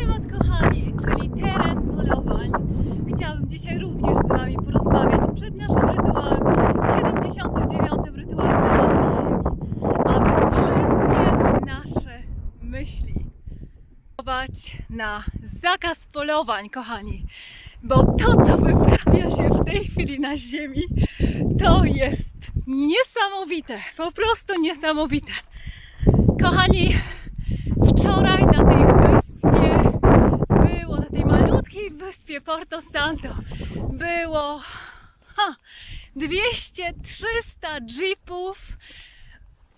temat, kochani, czyli teren polowań. Chciałabym dzisiaj również z Wami porozmawiać przed naszym rytuałem, 79. rytuałem na Matki Ziemi, aby wszystkie nasze myśli kierować na zakaz polowań, kochani. Bo to, co wyprawia się w tej chwili na Ziemi, to jest niesamowite, po prostu niesamowite. Kochani, wczoraj na tej wyspie było, na tej malutkiej wyspie Porto Santo było ha, 200-300 jeepów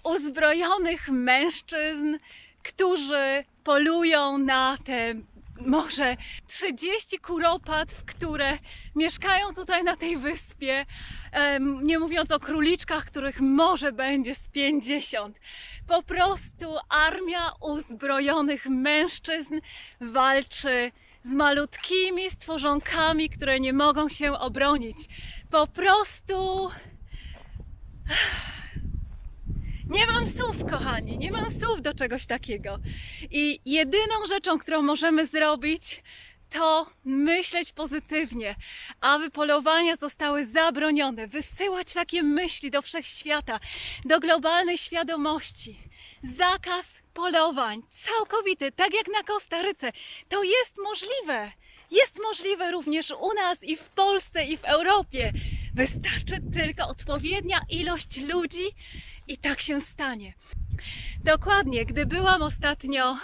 uzbrojonych mężczyzn, którzy polują na te może 30 kuropatw, które mieszkają tutaj na tej wyspie, nie mówiąc o króliczkach, których może będzie z 50. Po prostu armia uzbrojonych mężczyzn walczy z malutkimi stworzonkami, które nie mogą się obronić. Po prostu nie mam słów, kochani, nie mam słów do czegoś takiego. I jedyną rzeczą, którą możemy zrobić, to myśleć pozytywnie, aby polowania zostały zabronione, wysyłać takie myśli do wszechświata, do globalnej świadomości. Zakaz polowań, całkowity, tak jak na Kostaryce. To jest możliwe. Jest możliwe również u nas i w Polsce, i w Europie. Wystarczy tylko odpowiednia ilość ludzi i tak się stanie. Dokładnie, gdy byłam ostatnio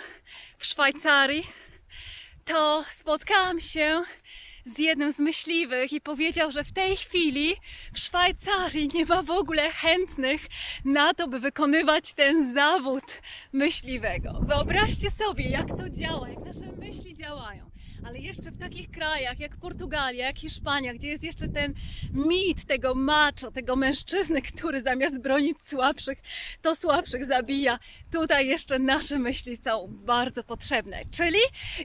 w Szwajcarii, to spotkałam się z jednym z myśliwych i powiedział, że w tej chwili w Szwajcarii nie ma w ogóle chętnych na to, by wykonywać ten zawód myśliwego. Wyobraźcie sobie, jak to działa, jak nasze myśli działają. Ale jeszcze w takich krajach jak Portugalia, jak Hiszpania, gdzie jest jeszcze ten mit tego macho, tego mężczyzny, który zamiast bronić słabszych, to słabszych zabija. Tutaj jeszcze nasze myśli są bardzo potrzebne. Czyli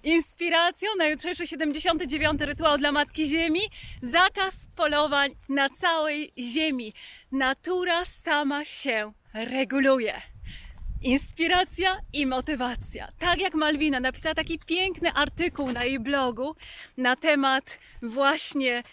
inspiracją na jutrzejszy 79. rytuał dla Matki Ziemi, zakaz polowań na całej Ziemi. Natura sama się reguluje inspiracja i motywacja. Tak jak Malwina napisała taki piękny artykuł na jej blogu na temat właśnie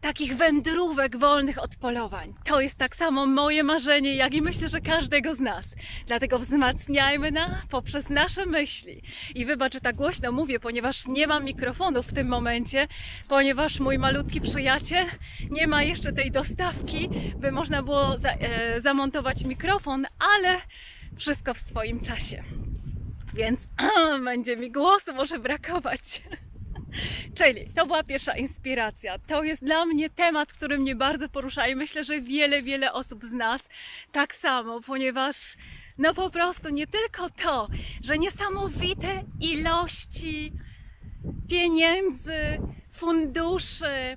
takich wędrówek wolnych od polowań. To jest tak samo moje marzenie, jak i myślę, że każdego z nas. Dlatego wzmacniajmy na poprzez nasze myśli. I wybacz, że tak głośno mówię, ponieważ nie mam mikrofonu w tym momencie, ponieważ mój malutki przyjaciel nie ma jeszcze tej dostawki, by można było za, e, zamontować mikrofon, ale wszystko w swoim czasie. Więc będzie mi głosu może brakować. Czyli to była pierwsza inspiracja. To jest dla mnie temat, który mnie bardzo porusza i myślę, że wiele, wiele osób z nas tak samo, ponieważ no po prostu nie tylko to, że niesamowite ilości pieniędzy, funduszy,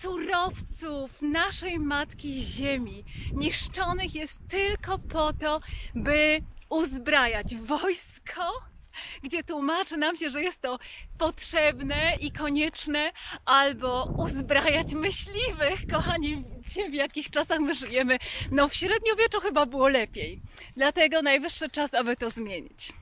surowców naszej matki Ziemi niszczonych jest tylko po to, by uzbrajać wojsko, gdzie tłumaczy nam się, że jest to potrzebne i konieczne, albo uzbrajać myśliwych. Kochani, wiecie w jakich czasach my żyjemy? No w średniowieczu chyba było lepiej. Dlatego najwyższy czas, aby to zmienić.